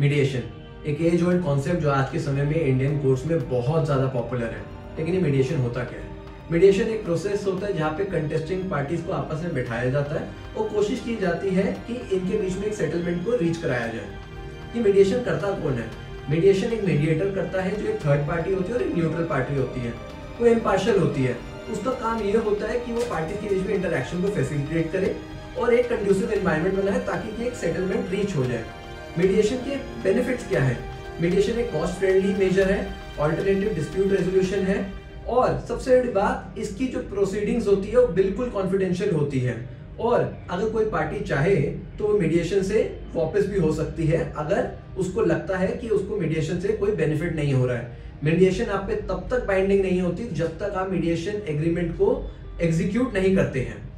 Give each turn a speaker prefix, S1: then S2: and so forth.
S1: Mediation एक as old concept जो आज के समय में इंडियन कोर्ट्स में बहुत ज़्यादा पॉपुलर है। लेकिन ये मीडिएशन होता क्या है? मीडिएशन एक प्रोसेस होता है जहाँ पे कंटेस्टिंग पार्टीज़ को आपस में बैठाया जाता है और कोशिश की जाती है कि इनके बीच में एक सेटलमेंट को रीच कराया जाए। ये मीडिएशन करता कौन है? मीडिएशन एक मीडिएटर करता है जो एक थर्ड पार्टी होती है और एक न्यूट्रल पार्टी होती है। वो इम्पार्शल होती है। उसका काम ये होता है कि वो पार्टी के बीच में इंटरेक्शन को फैसिलिटेट करे और एक कंड्यूसिव एनवायरनमेंट बनाए ताकि एक सेटलमेंट रीच हो जाए। मीडिएशन के बेनिफिट्स क्या है? मीडिएशन एक कॉस्ट फ्रेंडली मेजर है ऑल्टरनेटिव डिस्प्यूट रेजोल्यूशन है, और सबसे बड़ी बात, इसकी जो प्रोसीडिंग्स होती है, वो बिल्कुल कॉन्फिडेंशियल होती है। और अगर कोई पार्टी चाहे तो वो मीडिएशन से वापस भी हो सकती है, अगर उसको लगता है कि उसको मीडिएशन से कोई बेनिफिट नहीं हो रहा है। मीडिएशन आप पे तब तक बाइंडिंग नहीं होती, जब तक आप मीडिएशन एग्रीमेंट को एग्जीक्यूट नहीं करते हैं।